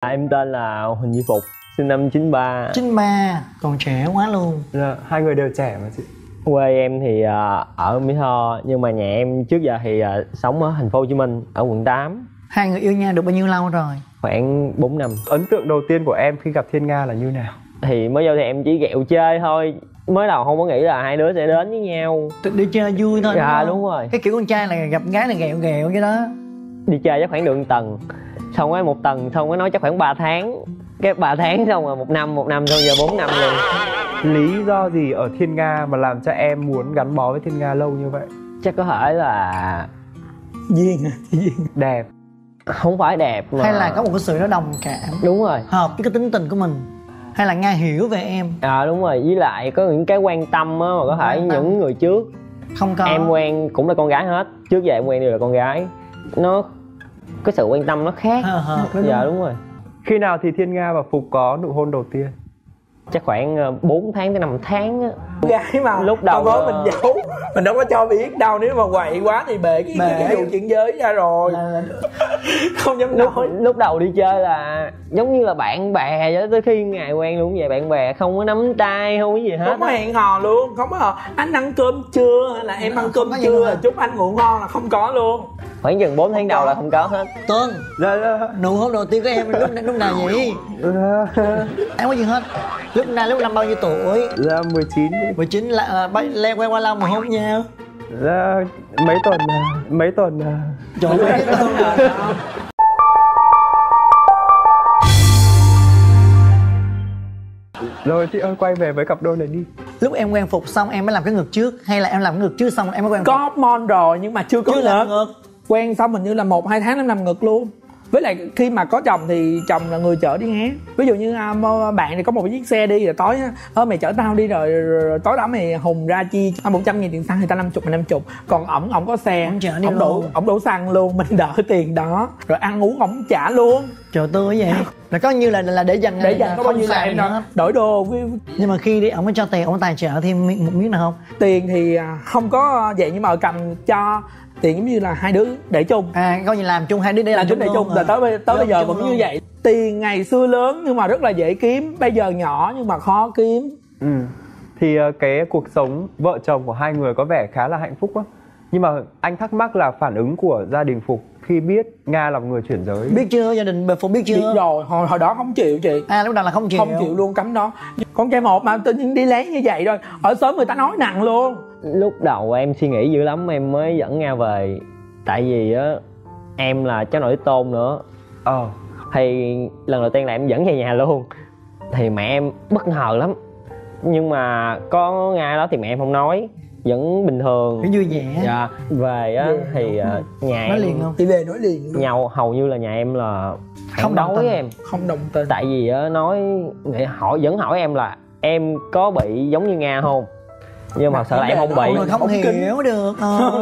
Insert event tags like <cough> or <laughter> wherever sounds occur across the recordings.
À, em tên là Huỳnh Duy Phục, sinh năm 93. 93 còn trẻ quá luôn Dạ, hai người đều trẻ mà chị Quê em thì à, ở Mỹ Tho nhưng mà nhà em trước giờ thì à, sống ở thành phố Hồ Chí Minh ở quận 8 hai người yêu nhau được bao nhiêu lâu rồi khoảng 4 năm. ấn tượng đầu tiên của em khi gặp thiên nga là như nào Thì mới vô thì em chỉ ghẹo chơi thôi. Mới đầu không có nghĩ là hai đứa sẽ đến với nhau. Tự đi chơi vui thôi Dạ không? đúng rồi. cái kiểu con trai là gặp gái là ghẹo ghẹo cái đó Đi chơi chắc khoảng một tầng. Xong rồi một tầng xong rồi nói chắc khoảng 3 tháng. Cái 3 tháng xong rồi một năm, một năm xong giờ 4 năm luôn. lý do gì ở thiên nga mà làm cho em muốn gắn bó với thiên nga lâu như vậy? Chắc có thể là duyên à duyên. Đẹp. Không phải đẹp mà hay là có một cái sự nó đồng cảm? Đúng rồi. Hợp với cái tính tình của mình? Hay là nga hiểu về em? À đúng rồi với lại có những cái quan tâm á mà có thể những người trước. Không có. Em quen cũng là con gái hết. Trước giờ em quen đều là con gái. Nó cái sự quan tâm nó khác. Hợp với dạ đúng. đúng rồi. Khi nào thì thiên nga và phục có nụ hôn đầu tiên? Chắc khoảng ờ, 4 tháng tới 5 tháng á. Gái mà Lúc đầu, không có ờ, mình giấu. Mình đâu có cho biết đâu nếu mà quậy quá thì bể cái, Bể. cái, vụ chuyện giới ra rồi. Là- <laughs> không dám lúc nói. lúc đầu đi chơi là giống như là bạn bè vậy tới khi ngày quen luôn vậy bạn bè không có nắm tay không có gì hết không có hẹn hò luôn không có hò. Anh ăn cơm chưa hay là em ăn cơm chưa chúc anh ngủ ngon là không có luôn khoảng chừng 4 tháng đầu là không có hết. Tuấn dạ dạ. nụ hôn đầu tiên của em lúc lúc nào vậy em có gì hết? Lúc nào lúc năm bao nhiêu tuổi? Dạ 19 chị. 19 là bay le quay qua lâu mà hôn nhau? Dạ mấy tuần à, mấy tuần à. trời ơi cái tuần à. rồi chị ơi quay về với cặp đôi này đi. Lúc em quen phục xong em mới làm cái ngực trước hay là em làm cái ngực trước xong em mới quen có phục hormone rồi nhưng mà chưa có chưa ngực. làm ngực quen xong hình như là một hai tháng em làm ngực luôn. Với lại khi mà có chồng thì chồng là người chở đi nghe ví dụ như à, bạn thì có một chiếc xe đi rồi tối ơ mày chở tao đi rồi, rồi, rồi tối đó mày hùng ra chi à, một trăm nghìn tiền xăng thì tao năm chục mày năm chục. Còn ổng ổng có xe Ổng chở đi ổng đổ ổng đổ xăng luôn mình đỡ tiền đó. Rồi ăn uống ổng trả luôn. Trời tươi vậy. Là có như là là để dành để dành có bao nhiêu là em đổi đồ. Với nhưng mà khi đi ổng mới cho tiền ổng tài trợ thêm một miếng nào không? Tiền thì à, không có vậy nhưng mà cầm cho tiền giống như là hai đứa để chung. À coi như làm chung hai đứa để là làm chúng để chung. Là à. tới tới bây giờ Chung vẫn luôn. như vậy. Tiền ngày xưa lớn nhưng mà rất là dễ kiếm. Bây giờ nhỏ nhưng mà khó kiếm. Ừ. thì ờ, cái cuộc sống vợ chồng của hai người có vẻ khá là hạnh phúc á. Nhưng mà anh thắc mắc là phản ứng của gia đình phục khi biết nga là người chuyển giới? Biết chưa? Gia đình bà phụ biết biết chưa? rồi. Hồi hồi đó không chịu chị. À lúc đầu là không chịu không chịu. luôn cấm đó con trai một mà tự nhiên đi lấy như vậy rồi. Ở sớm người ta nói nặng luôn lúc đầu em suy nghĩ dữ lắm em mới dẫn nga về. Tại vì á em là cháu nội tôn nữa. Ờ. Thì lần đầu tiên là em dẫn về nhà luôn. Thì mẹ em bất ngờ lắm. Nhưng mà có nga đó thì mẹ em không nói. Vẫn bình thường. Cái vui vẻ. Dạ. Về á thì ờ, nhà nói em liền không? Đi về nói liền luôn. nhau hầu như là nhà em là Không đối tình. với em. Không đồng tình. Tại vì á nói hỏi vẫn hỏi em là em có bị giống như nga không nhưng mà thật sự là em không bị. người không kính. hiểu được ờ.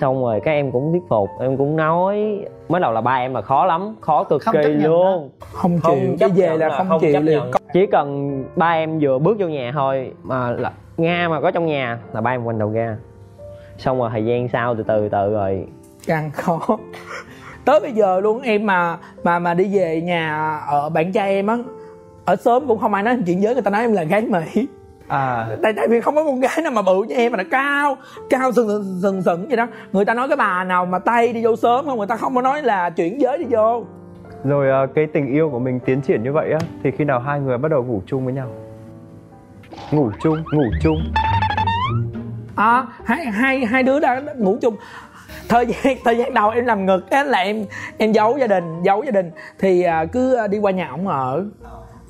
xong rồi các em cũng thuyết phục em cũng nói mới đầu là ba em là khó lắm khó cực Không kỳ luôn. không Không chịu chấp đi về nhận là không, không chịu chấp liền nhận. chỉ cần ba em vừa bước vô nhà thôi mà là nga mà có trong nhà là ba em quanh đầu ra. Xong rồi thời gian sau từ từ từ rồi. Càng khó. Tới bây giờ luôn em mà mà mà đi về nhà ở bạn trai em á ở sớm cũng không ai nói chuyện giới người ta nói em là gái mỹ à. Tại tại vì không có con gái nào mà bự như em mà nó cao cao sừng sừng sừng sừng vậy đó. Người ta nói cái bà nào mà tay đi vô sớm không người ta không có nói là chuyển giới đi vô. Rồi ờ, cái tình yêu của mình tiến triển như vậy á thì khi nào hai người bắt đầu ngủ chung với nhau? Ngủ chung ngủ chung. À, hai hai hai đứa đã ngủ chung. Thời gian thời gian đầu em làm ngực á là em em giấu gia đình giấu gia đình. Thì à, cứ à, đi qua nhà ổng ở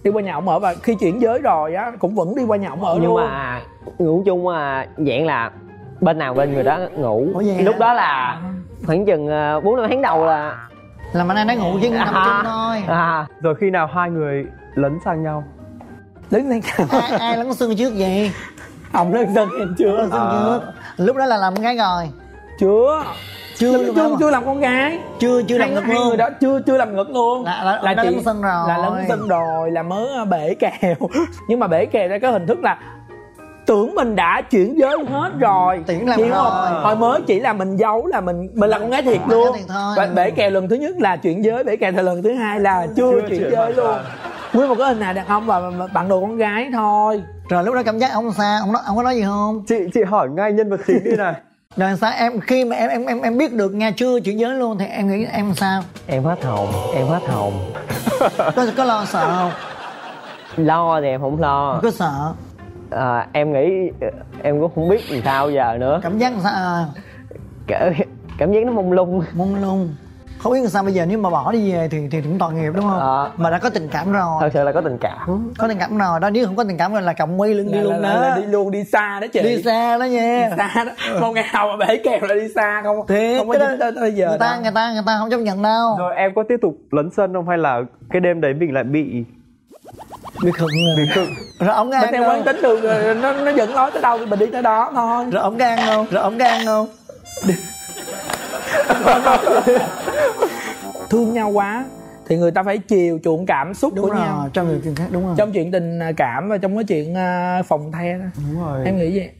đi qua nhà ổng ở và khi chuyển giới rồi á cũng vẫn đi qua nhà ổng ở nhưng luôn. mà ngủ chung à, dạng là bên nào bên người đó ngủ. Ủa vậy lúc hả? đó là khoảng chừng à, bốn năm tháng đầu là là mà nay nói ngủ chứ nằm <laughs> À. chung thôi. À, rồi khi nào hai người lấn sang nhau? Lên cao ai, ai lấn xương trước vậy? Ổng lên sân em chưa Lấn xương trước. Lúc đó là làm gái rồi. Chưa chưa chưa chưa, chưa làm con gái. Chưa chưa làm hai, ngực hai luôn. người đó chưa chưa làm ngực luôn. Là- là- đã lấn sân rồi. là lấn sân rồi là mới ờ, bể kèo. <laughs> Nhưng mà bể kèo ra cái hình thức là tưởng mình đã chuyển giới hết rồi. Tưởng làm Hiểu không? rồi. hồi mới chỉ là mình giấu là mình mình là con gái thiệt luôn gái thiệt thôi. Và bể kèo lần thứ nhất là chuyển giới bể kèo lần thứ hai là chưa, Chưa chuyển chuyển giới luôn. nguyên một cái hình này đàn ông và và bạn đồ con gái thôi. Rồi lúc đó cảm giác ông sao? Ông nói ông có nói gì không? Chị chị hỏi ngay nhân vật chính đi này rồi sao em khi mà em em em em biết được nghe chưa? Chuyển giới luôn thì em nghĩ em sao? Em hết hồn em hết hồn. Có có lo sợ không? Lo thì em không lo. Có sợ? À, em nghĩ em cũng không biết làm sao giờ nữa. Cảm giác sao? Cảm, cảm giác nó mông lung. Mông lung không biết làm sao bây giờ nếu mà bỏ đi về thì thì cũng tội nghiệp đúng không? Ờ. mà đã có tình cảm rồi. Thật sự là có tình cảm. Có tình cảm rồi. Đó nếu không có tình cảm rồi là cộng quay lưng đi Là- luôn đó. là đi luôn đi xa đó chị. Đi xa đó nha. Xa đó. Một ngày nào mà bể kèo là đi xa không Thiệt, không có đó- dính tới tới giờ người ta đâu. người ta người ta không chấp nhận đâu. Rồi em có tiếp tục lấn sân không hay là cái đêm đấy mình lại bị bị khựng rồi. Bị khựng. Rồi ổng mình gan theo quán không tính được rồi, nó nó dẫn lối tới đâu thì mình đi tới đó thôi rồi ổng gan không? Rồi ổng gan không <laughs> <laughs> thương nhau quá thì người ta phải chiều chuộng cảm xúc đúng của rồi nhau trong người khác đúng rồi. Trong chuyện tình cảm và trong cái chuyện à, phòng the đó. Đúng rồi. Em nghĩ vậy.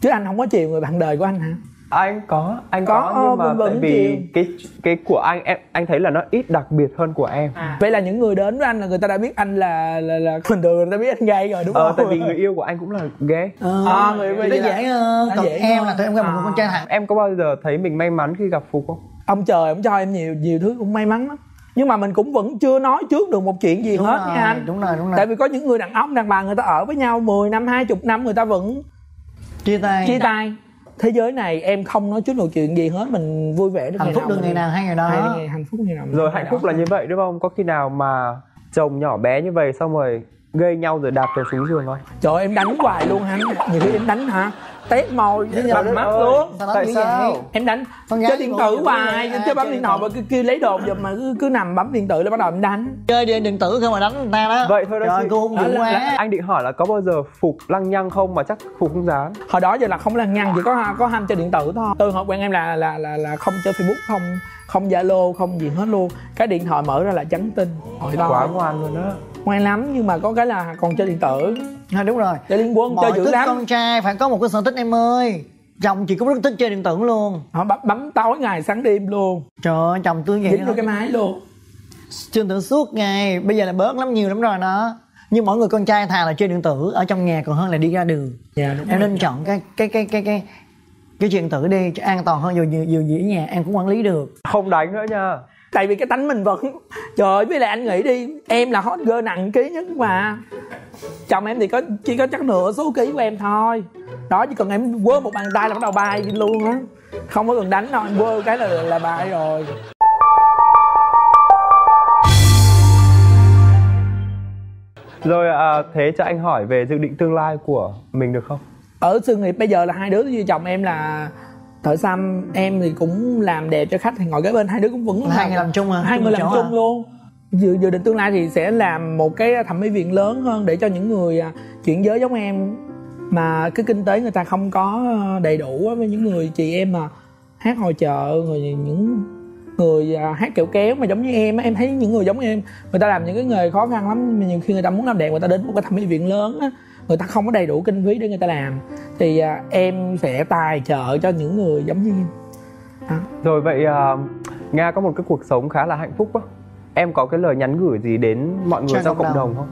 Chứ anh không có chiều người bạn đời của anh hả anh có anh Có, có, nhưng mà vẫn- vẫn tại vì chiều. cái cái của anh em anh thấy là nó ít đặc biệt hơn của em. Vậy là những người đến với anh là người ta đã biết anh là là là bình thường người ta biết anh gay rồi đúng ờ, không? tại vì người yêu của anh cũng là gay. Ờ, À, người- là- dễ hơn. còn dễ em là tụi em một người À. con trai thẳng. Em có bao giờ thấy mình may mắn khi gặp phục không? Ông trời ông cho em nhiều nhiều thứ cũng may mắn lắm. Nhưng mà mình cũng vẫn chưa nói trước được một chuyện gì đúng hết rồi nha anh. đúng rồi đúng rồi. Tại vì có những người đàn ông đàn bà người ta ở với nhau 10 năm 20 năm người ta vẫn chia tay. Chia tay thế giới này em không nói trước được chuyện gì hết mình vui vẻ được hạnh phúc được ngày nào hay ngày đó Hay ngày hạnh phúc ngày nào rồi hạnh đó. phúc là như vậy đúng không có khi nào mà chồng nhỏ bé như vậy xong rồi gây nhau rồi đạp chồng xuống giường không trời ơi, em đánh hoài luôn hắn nhiều khi em đánh hả? Tét môi bằng mắt ơi. luôn. Tại sao? vậy? em đánh. Con chơi điện tử hoài chơi bấm điện thoại mà cứ kêu lấy đồ giùm mà cứ, cứ nằm bấm điện tử là bắt đầu em đánh. Chơi điện điện tử không mà đánh người ta đó. Vậy thôi đó trời chị. cô hung dữ Đó quá. Anh định hỏi là có bao giờ phục lăng nhăng không mà chắc phục không dám? Hồi đó giờ là không lăng nhăng chỉ có có ham chơi điện tử thôi. Từ hồi quen em là là là là không chơi facebook không không zalo không gì hết luôn. Cái điện thoại mở ra là trắng tin. Hồi đó quá ngoan luôn á ngoan lắm nhưng mà có cái là còn chơi điện tử. À, đúng rồi. Chơi liên quân mọi chơi dữ lắm con trai phải có một cái sở thích em ơi. Chồng chị cũng rất thích chơi điện tử luôn. Họ bấm, bấm tối ngày sáng đêm luôn. Trời ơi chồng tôi vậy dính cái máy luôn. Chơi điện tử suốt ngày. Bây giờ là bớt lắm nhiều lắm rồi đó. Nhưng mỗi người con trai thà là chơi điện tử ở trong nhà còn hơn là đi ra đường. Dạ đúng em rồi. nên chọn cái cái cái cái cái cái chuyện tử đi cho an toàn hơn dù dù dù gì ở nhà em cũng quản lý được. Không đánh nữa nha tại vì cái tánh mình vẫn trời ơi với lại anh nghĩ đi em là hot girl nặng ký nhất mà. Chồng em thì có chỉ có chắc nửa số ký của em thôi. Đó chỉ cần em quơ một bàn tay là bắt đầu bay đi luôn á. Không có cần đánh đâu em quơ cái là là bay rồi. Rồi à, thế cho anh hỏi về dự định tương lai của mình được không? Ở sự nghiệp bây giờ là hai đứa với chồng em là thợ xăm em thì cũng làm đẹp cho khách thì ngồi kế bên hai đứa cũng vẫn hai người làm chung à hai người làm chung à? luôn. Dự, dự định tương lai thì sẽ làm một cái thẩm mỹ viện lớn hơn để cho những người à, chuyển giới giống em. Mà cái kinh tế người ta không có đầy đủ với những người chị em mà hát hội chợ người những người à, hát kẹo kéo mà giống như em á, em thấy những người giống em người ta làm những cái nghề khó khăn lắm nhiều khi người ta muốn làm đẹp người ta đến một cái thẩm mỹ viện lớn á người ta không có đầy đủ kinh phí để người ta làm thì à, em sẽ tài trợ cho những người giống như em. Rồi vậy à, nga có một cái cuộc sống khá là hạnh phúc á. Em có cái lời nhắn gửi gì đến mọi người trong cộng cộng đồng. đồng. không?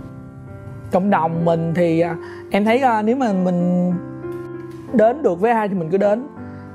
Cộng đồng mình thì à, em thấy à, nếu mà mình đến được với ai thì mình cứ đến.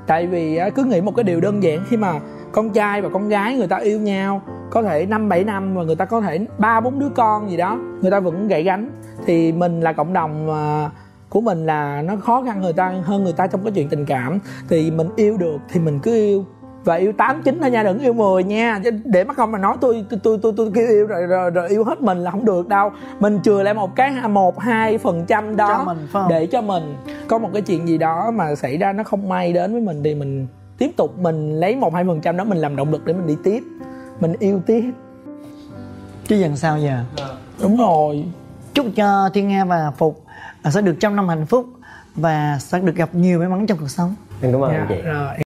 Tại vì à, cứ nghĩ một cái điều đơn giản khi mà con trai và con gái người ta yêu nhau có thể năm bảy năm và người ta có thể ba bốn đứa con gì đó người ta vẫn gãy gánh thì mình là cộng đồng à, của mình là nó khó khăn người ta hơn người ta trong cái chuyện tình cảm. Thì mình yêu được thì mình cứ yêu. Và yêu tám chín thôi nha đừng yêu 10 nha. Chứ để mất công mà nói tôi tôi tôi tôi, tôi kêu yêu rồi, rồi rồi yêu hết mình là không được đâu. Mình chừa lại một cái một hai phần trăm đó Cho mình, không? để cho mình có một cái chuyện gì đó mà xảy ra nó không may đến với mình thì mình tiếp tục mình lấy một hai phần trăm đó mình làm động lực để mình đi tiếp. Mình yêu tiếp. Chứ dần sao giờ? Đúng rồi chúc cho thiên nga và phục à, sẽ được trăm năm hạnh phúc và sẽ được gặp nhiều may mắn trong cuộc sống. Em cảm ơn Dạ, chị. rồi